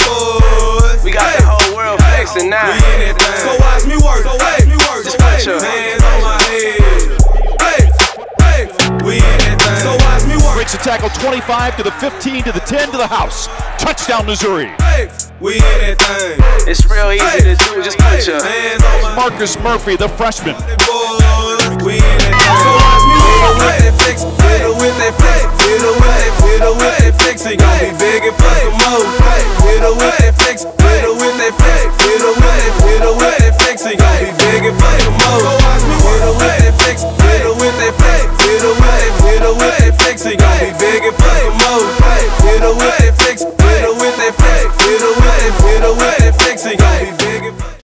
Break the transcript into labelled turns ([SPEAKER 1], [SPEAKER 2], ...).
[SPEAKER 1] it.
[SPEAKER 2] We got hey. the whole world flexing now. We
[SPEAKER 1] in it, so watch me work. So watch me work.
[SPEAKER 2] Just put your
[SPEAKER 1] hands on my head. We in it, so watch me
[SPEAKER 3] work. Breaks tackle 25 to the 15 to the 10 to the house. Touchdown, Missouri.
[SPEAKER 1] We in it,
[SPEAKER 2] It's real easy to do. Just put your
[SPEAKER 1] hands on
[SPEAKER 3] my Marcus Murphy, the freshman.
[SPEAKER 1] Fiddle with that fiddle with that fiddle with that it gon' be big and flex. Fiddle with that flex. Fiddle when they fiddle when they flexing. Gon' be begging for the more. Fiddle flex. Fiddle when they flex. Fiddle when they fiddle when they flexing. Gon' be begging for the more. Fiddle with that flex.